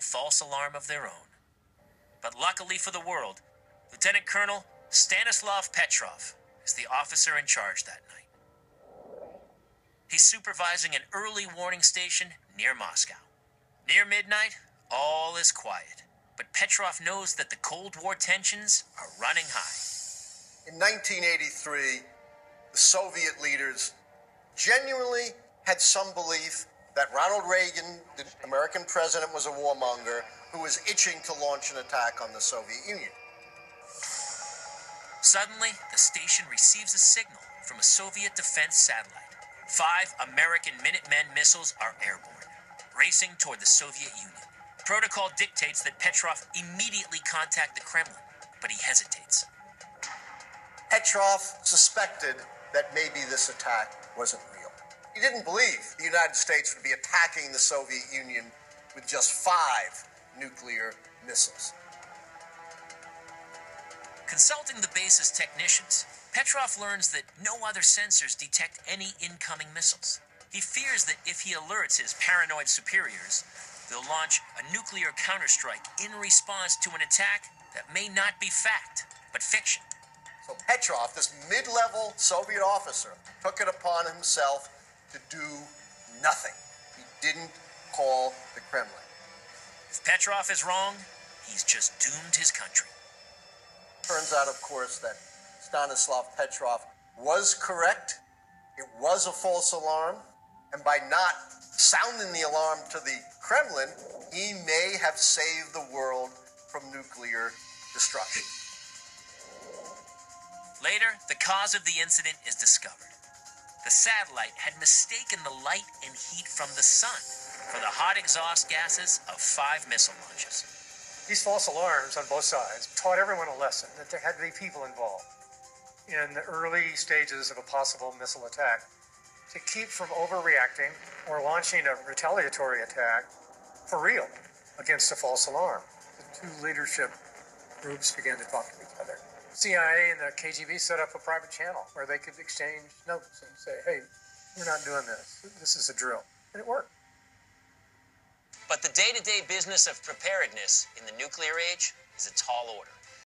false alarm of their own. But luckily for the world, Lieutenant Colonel Stanislav Petrov is the officer in charge that night. He's supervising an early warning station near Moscow. Near midnight, all is quiet, but Petrov knows that the Cold War tensions are running high. In 1983, the Soviet leaders genuinely had some belief that Ronald Reagan, the American president, was a warmonger who was itching to launch an attack on the Soviet Union. Suddenly, the station receives a signal from a Soviet defense satellite. Five American Minutemen missiles are airborne, racing toward the Soviet Union. Protocol dictates that Petrov immediately contact the Kremlin, but he hesitates. Petrov suspected that maybe this attack wasn't real. He didn't believe the United States would be attacking the Soviet Union with just five nuclear missiles. Consulting the base's technicians, Petrov learns that no other sensors detect any incoming missiles. He fears that if he alerts his paranoid superiors, they'll launch a nuclear counterstrike in response to an attack that may not be fact, but fiction. So Petrov, this mid-level Soviet officer, took it upon himself to do nothing. He didn't call the Kremlin. If Petrov is wrong, he's just doomed his country. Turns out, of course, that Stanislav Petrov was correct. It was a false alarm. And by not sounding the alarm to the Kremlin, he may have saved the world from nuclear destruction. Later, the cause of the incident is discovered. The satellite had mistaken the light and heat from the sun for the hot exhaust gases of five missile launches. These false alarms on both sides taught everyone a lesson that there had to be people involved in the early stages of a possible missile attack to keep from overreacting or launching a retaliatory attack for real against a false alarm. The two leadership groups began to talk to each other. CIA and the KGB set up a private channel where they could exchange notes and say, hey, we're not doing this. This is a drill. And it worked. But the day to day business of preparedness in the nuclear age is a tall order.